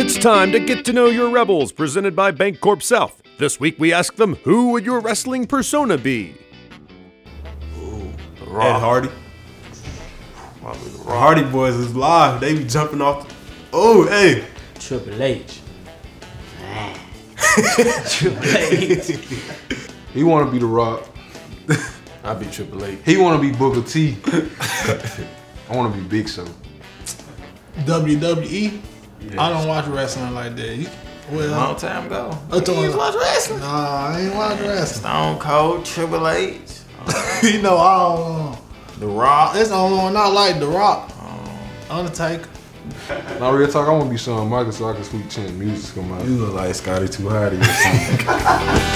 It's time to get to know your rebels, presented by BancorpSouth. This week we ask them, who would your wrestling persona be? Ed Hardy. The Hardy Boys is live. They be jumping off. The, oh, hey. Triple H. Triple H. He want to be The Rock. I be Triple H. He want to be Booker T. I want to be Big Show. WWE. I don't watch wrestling like that. You, well, Long time ago. I'm talking- You used to watch wrestling. Nah, I ain't watch wrestling. Stone Cold, Triple H, you know, I don't know. The Rock. That's the only one I like. The Rock, oh. Undertaker. Now real talk, I want to be Shawn Michaels so I can sweet chin music come out. You look like Scotty Too Hotty or something.